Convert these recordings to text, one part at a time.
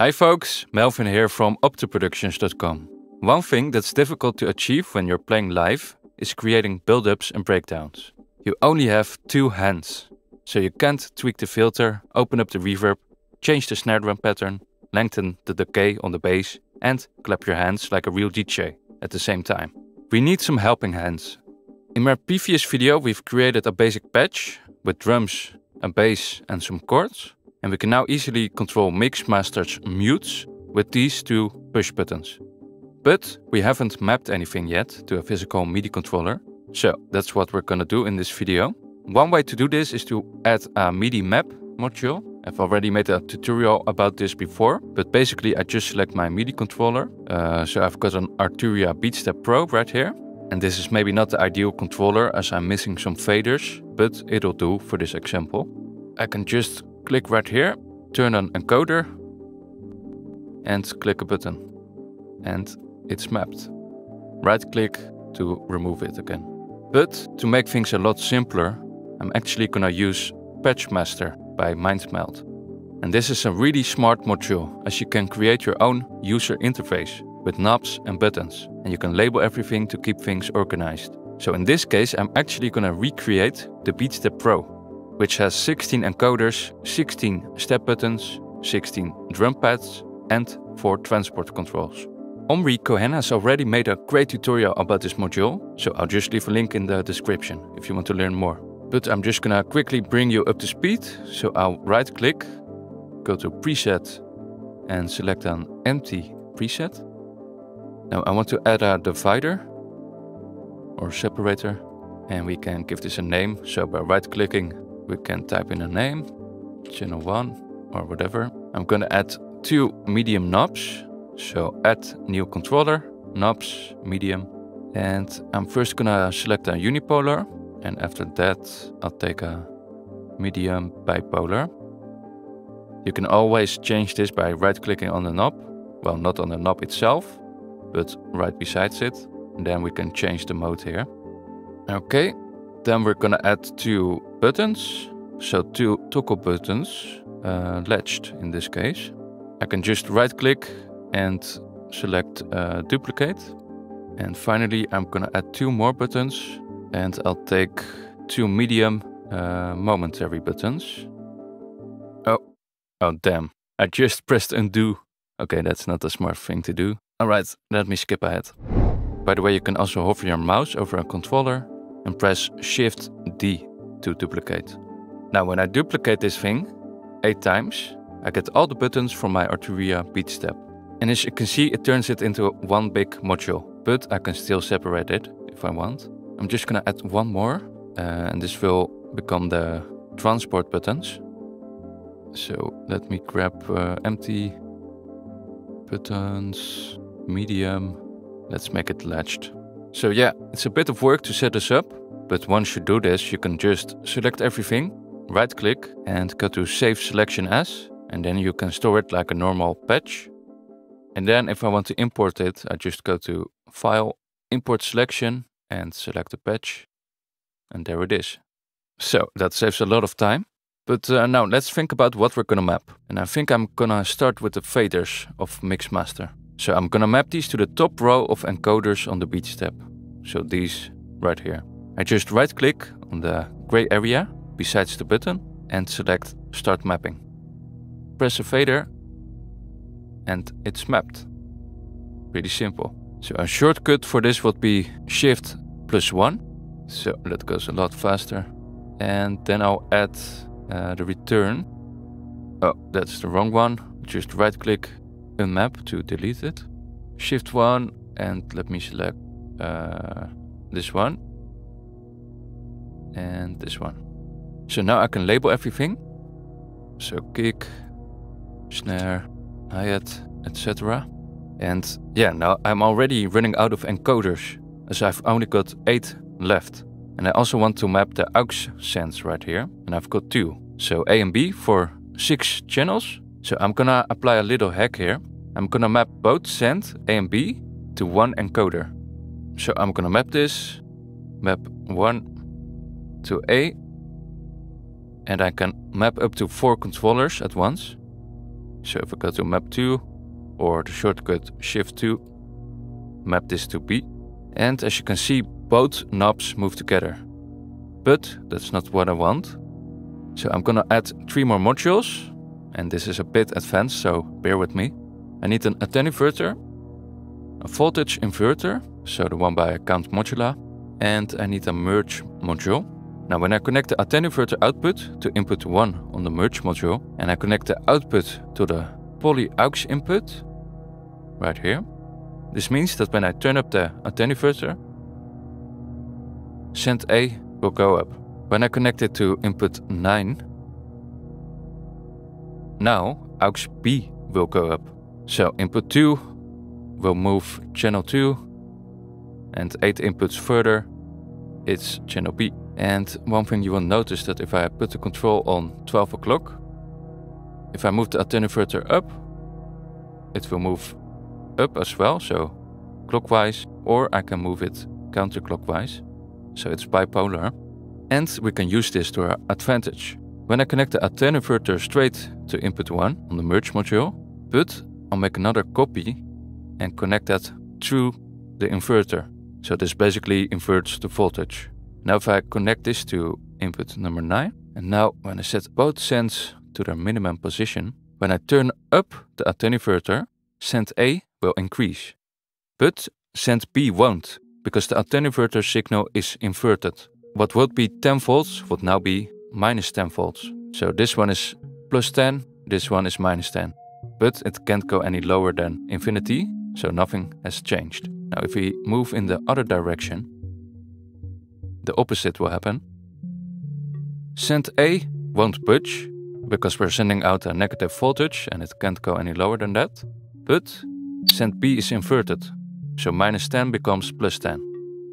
Hi folks, Melvin here from optoproductions.com. One thing that's difficult to achieve when you're playing live is creating build-ups and breakdowns. You only have two hands, so you can't tweak the filter, open up the reverb, change the snare drum pattern, lengthen the decay on the bass, and clap your hands like a real DJ at the same time. We need some helping hands. In my previous video we've created a basic patch with drums, a bass and some chords. And we can now easily control Mixmaster's mutes with these two push buttons. But we haven't mapped anything yet to a physical MIDI controller. So that's what we're gonna do in this video. One way to do this is to add a MIDI map module. I've already made a tutorial about this before, but basically I just select my MIDI controller. Uh, so I've got an Arturia Beatstep Pro right here. And this is maybe not the ideal controller as I'm missing some faders, but it'll do for this example. I can just click right here, turn on encoder, and click a button. And it's mapped. Right click to remove it again. But to make things a lot simpler, I'm actually gonna use Patchmaster by MindMeld. And this is a really smart module as you can create your own user interface with knobs and buttons. And you can label everything to keep things organized. So in this case, I'm actually gonna recreate the Beatstep Pro which has 16 encoders, 16 step buttons, 16 drum pads, and 4 transport controls. Omri Cohen has already made a great tutorial about this module, so I'll just leave a link in the description if you want to learn more. But I'm just gonna quickly bring you up to speed, so I'll right click, go to preset and select an empty preset. Now I want to add a divider or separator and we can give this a name. So by right clicking we can type in a name, channel 1 or whatever. I'm gonna add two medium knobs. So add new controller, knobs, medium. And I'm first gonna select a unipolar. And after that, I'll take a medium bipolar. You can always change this by right clicking on the knob. Well, not on the knob itself, but right besides it. And then we can change the mode here. Okay, then we're gonna add two buttons. So two toggle buttons, uh, latched in this case. I can just right click and select uh, duplicate. And finally, I'm gonna add two more buttons and I'll take two medium uh, momentary buttons. Oh, oh damn. I just pressed undo. Okay, that's not a smart thing to do. Alright, let me skip ahead. By the way, you can also hover your mouse over a controller and press Shift D to duplicate. Now when I duplicate this thing 8 times, I get all the buttons from my Arturia Beatstep. And as you can see, it turns it into one big module, but I can still separate it if I want. I'm just gonna add one more, uh, and this will become the transport buttons. So let me grab uh, empty buttons, medium. Let's make it latched. So yeah, it's a bit of work to set this up, but once you do this, you can just select everything, right click and go to Save Selection As, and then you can store it like a normal patch. And then if I want to import it, I just go to File, Import Selection, and select the patch. And there it is. So that saves a lot of time. But uh, now let's think about what we're gonna map. And I think I'm gonna start with the faders of Mixmaster. So I'm gonna map these to the top row of encoders on the Beatstep. So these right here. I just right click on the gray area besides the button and select start mapping. Press a fader and it's mapped. Pretty simple. So a shortcut for this would be shift plus one. So that goes a lot faster. And then I'll add uh, the return. Oh, that's the wrong one. Just right click unmap to delete it. Shift one and let me select uh, this one and this one. So now I can label everything. So kick, snare, hi-hat, etc. And yeah, now I'm already running out of encoders as I've only got 8 left. And I also want to map the aux sends right here. And I've got two. So A and B for 6 channels. So I'm gonna apply a little hack here. I'm gonna map both send A and B to one encoder. So I'm gonna map this, map 1 to A and I can map up to four controllers at once. So if I go to map 2 or the shortcut shift 2, map this to B. And as you can see, both knobs move together. But that's not what I want. So I'm gonna add three more modules. And this is a bit advanced, so bear with me. I need an attenuator, a voltage inverter, so the one by Count Modula, and I need a merge module. Now when I connect the attenuator output to input 1 on the merge module, and I connect the output to the poly aux input, right here, this means that when I turn up the attenuator, send A will go up. When I connect it to input 9, now aux B will go up. So input 2 will move channel 2 and 8 inputs further it's channel B. And one thing you will notice that if I put the control on 12 o'clock, if I move the attenuator up, it will move up as well, so clockwise, or I can move it counterclockwise, so it's bipolar. And we can use this to our advantage. When I connect the attenuator straight to input 1 on the merge module, but I'll make another copy and connect that through the inverter. So this basically inverts the voltage. Now if I connect this to input number 9, and now when I set both sends to their minimum position, when I turn up the attenuverter, send A will increase. But send B won't, because the attenuverter signal is inverted. What would be 10 volts would now be minus 10 volts. So this one is plus 10, this one is minus 10. But it can't go any lower than infinity, so nothing has changed. Now if we move in the other direction, the opposite will happen. Send A won't budge, because we're sending out a negative voltage and it can't go any lower than that. But send B is inverted, so minus 10 becomes plus 10.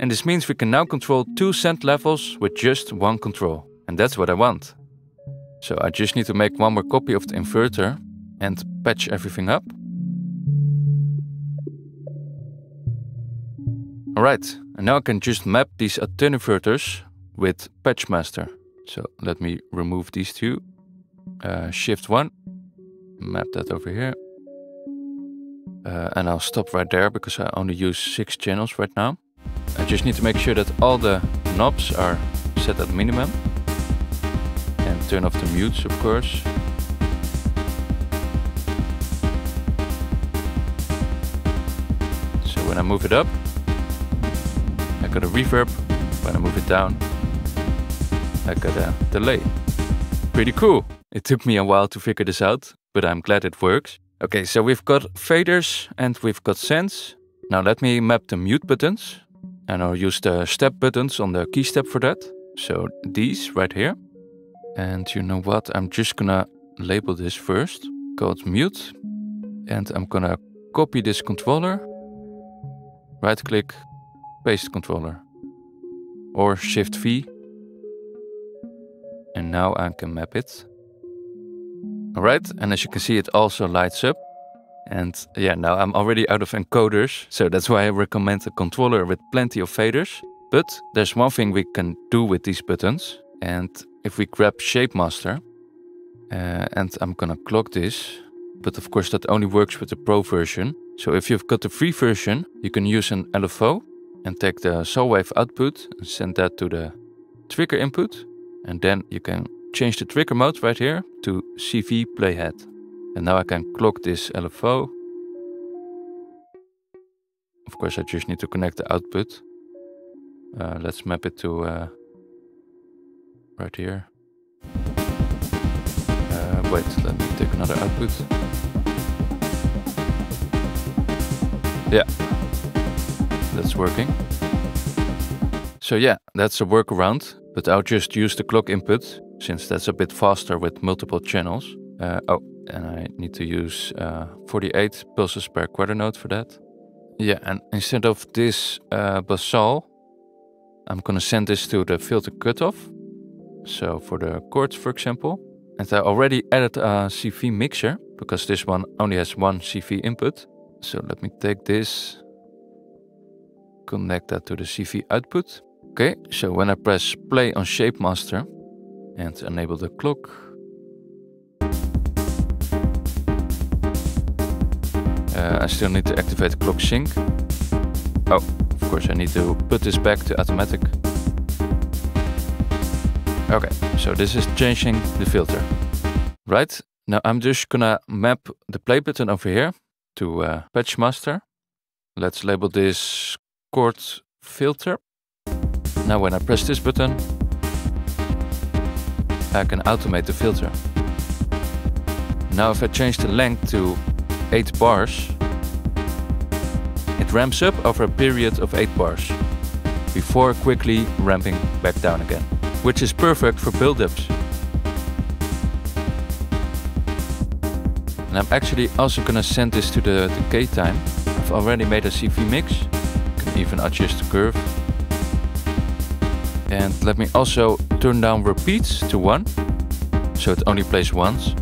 And this means we can now control two send levels with just one control. And that's what I want. So I just need to make one more copy of the inverter and patch everything up. Alright, and now I can just map these attenuators with Patchmaster. So let me remove these two. Uh, shift 1, map that over here. Uh, and I'll stop right there because I only use 6 channels right now. I just need to make sure that all the knobs are set at minimum. And turn off the mutes of course. So when I move it up, got a reverb. When I move it down, I got a delay. Pretty cool. It took me a while to figure this out, but I'm glad it works. Okay, so we've got faders and we've got sends. Now let me map the mute buttons. And I'll use the step buttons on the key step for that. So these right here. And you know what? I'm just gonna label this first. Called mute. And I'm gonna copy this controller. Right click, paste controller or shift V and now I can map it. Alright, and as you can see it also lights up and yeah, now I'm already out of encoders, so that's why I recommend a controller with plenty of faders. But there's one thing we can do with these buttons, and if we grab Shapemaster, uh, and I'm gonna clock this, but of course that only works with the Pro version. So if you've got the free version, you can use an LFO and take the saw wave output and send that to the trigger input. And then you can change the trigger mode right here to CV playhead. And now I can clock this LFO. Of course, I just need to connect the output. Uh, let's map it to uh, right here. Uh, wait, let me take another output. Yeah, that's working. So yeah, that's a workaround, but I'll just use the clock input since that's a bit faster with multiple channels. Uh, oh, and I need to use uh, 48 pulses per quarter note for that. Yeah, and instead of this uh, basal, I'm gonna send this to the filter cutoff. So for the chords, for example. And I already added a CV mixer because this one only has one CV input. So let me take this connect that to the CV output. Okay, so when I press play on Shapemaster and enable the clock, Uh, I still need to activate clock sync. Oh, of course I need to put this back to automatic. Okay, so this is changing the filter. Right, now I'm just gonna map the play button over here to uh, Patchmaster. Let's label this chord filter. Now when I press this button, I can automate the filter. Now if I change the length to 8 bars, it ramps up over a period of 8 bars, before quickly ramping back down again, which is perfect for build-ups. And I'm actually also gonna send this to the, the decay time. I've already made a CV mix, even adjust the curve. And let me also turn down repeats to 1, so it only plays once.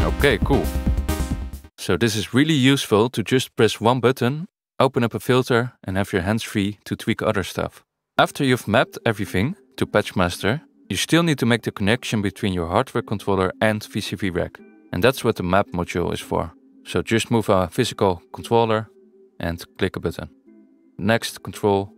Okay, cool. So this is really useful to just press one button, open up a filter and have your hands free to tweak other stuff. After you've mapped everything to Patchmaster, you still need to make the connection between your hardware controller and VCV rack. And that's what the map module is for. So just move a physical controller and click a button. Next control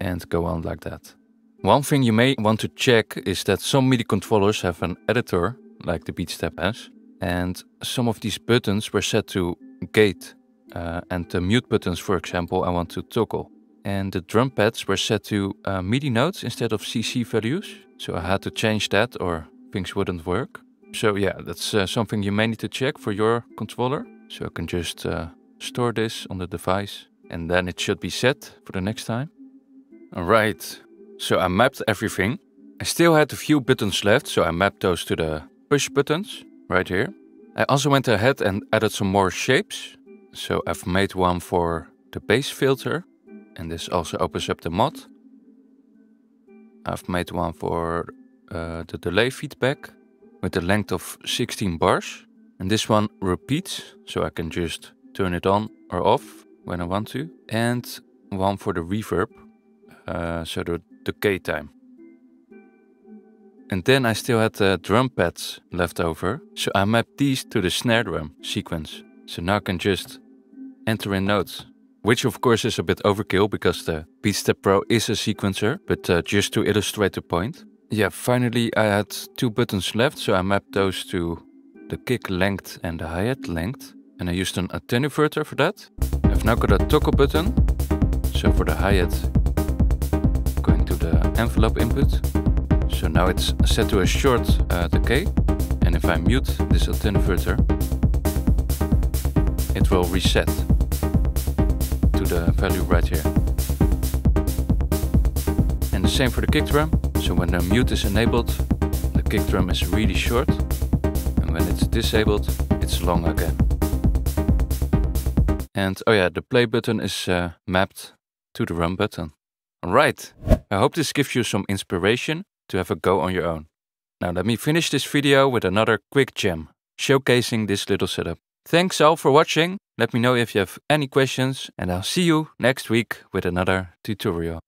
and go on like that. One thing you may want to check is that some MIDI controllers have an editor, like the BeatStep has, and some of these buttons were set to gate. Uh, and the mute buttons, for example, I want to toggle. And the drum pads were set to uh, MIDI notes instead of CC values. So I had to change that or things wouldn't work. So yeah, that's uh, something you may need to check for your controller. So I can just uh, store this on the device and then it should be set for the next time. Alright, so I mapped everything. I still had a few buttons left, so I mapped those to the push buttons right here. I also went ahead and added some more shapes. So I've made one for the bass filter and this also opens up the mod. I've made one for uh, the delay feedback with a length of 16 bars. And this one repeats, so I can just turn it on or off when I want to. And one for the reverb, uh, so the decay time. And then I still had the drum pads left over, so I mapped these to the snare drum sequence. So now I can just enter in notes, which of course is a bit overkill because the BeatStep Pro is a sequencer, but uh, just to illustrate the point. Yeah, finally I had two buttons left, so I mapped those to the kick length and the hi-hat length. And I used an attenuverter for that. I've now got a toggle button, so for the hi-hat, going to the envelope input, so now it's set to a short uh, decay. And if I mute this attenuverter, it will reset to the value right here. And the same for the kick drum. So when the mute is enabled, the kick drum is really short. And when it's disabled, it's long again. And oh yeah, the play button is uh, mapped to the run button. Alright, I hope this gives you some inspiration to have a go on your own. Now let me finish this video with another quick gem, showcasing this little setup. Thanks all for watching, let me know if you have any questions and I'll see you next week with another tutorial.